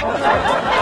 Oh,